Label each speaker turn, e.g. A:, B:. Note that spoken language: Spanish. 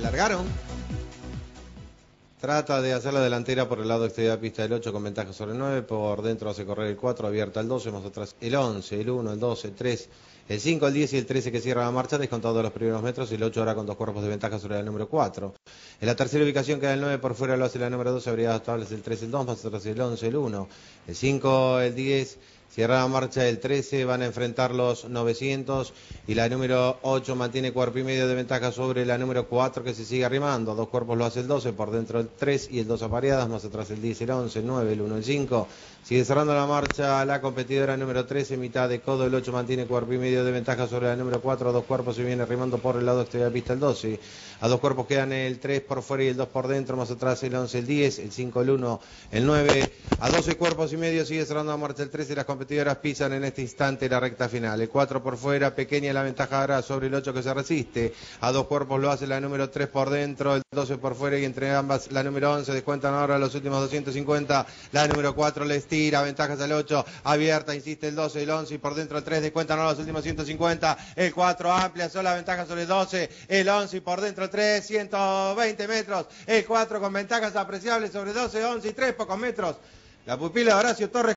A: largaron. Trata de hacer la delantera por el lado exterior de la pista del 8 con ventaja sobre el 9. Por dentro hace correr el 4, abierta el 12, más atrás el 11, el 1, el 12, el 3, el 5, el 10 y el 13 que cierra la marcha, descontado los primeros metros. El 8 ahora con dos cuerpos de ventaja sobre el número 4. En la tercera ubicación queda el 9 por fuera, lo hace la número 12, habría tablas el 3, el 2, más atrás el 11, el 1, el 5, el 10. Cierra la marcha el 13, van a enfrentar los 900 y la número 8 mantiene cuerpo y medio de ventaja sobre la número 4 que se sigue arrimando. Dos cuerpos lo hace el 12, por dentro el 3 y el 2 apareadas, más atrás el 10, el 11, el 9, el 1, el 5. Sigue cerrando la marcha la competidora número 13, mitad de codo, el 8 mantiene cuerpo y medio de ventaja sobre la número 4. Dos cuerpos se viene arrimando por el lado exterior de pista el 12. A dos cuerpos quedan el 3 por fuera y el 2 por dentro, más atrás el 11, el 10, el 5, el 1, el 9. A 12 cuerpos y medio sigue cerrando la marcha el 13 y las competidoras pisan en este instante la recta final. El 4 por fuera, pequeña la ventaja ahora sobre el 8 que se resiste. A dos cuerpos lo hace la número 3 por dentro, el 12 por fuera y entre ambas la número 11 descuentan ahora los últimos 250. La número 4 les tira, ventajas al 8, abierta, insiste el 12, el 11 y por dentro el 3 descuentan ahora los últimos 150. El 4 amplia, sola ventaja sobre el 12, el 11 y por dentro el 3, 120 metros. El 4 con ventajas apreciables sobre 12, 11 y 3, pocos metros. La pupila de Horacio Torres.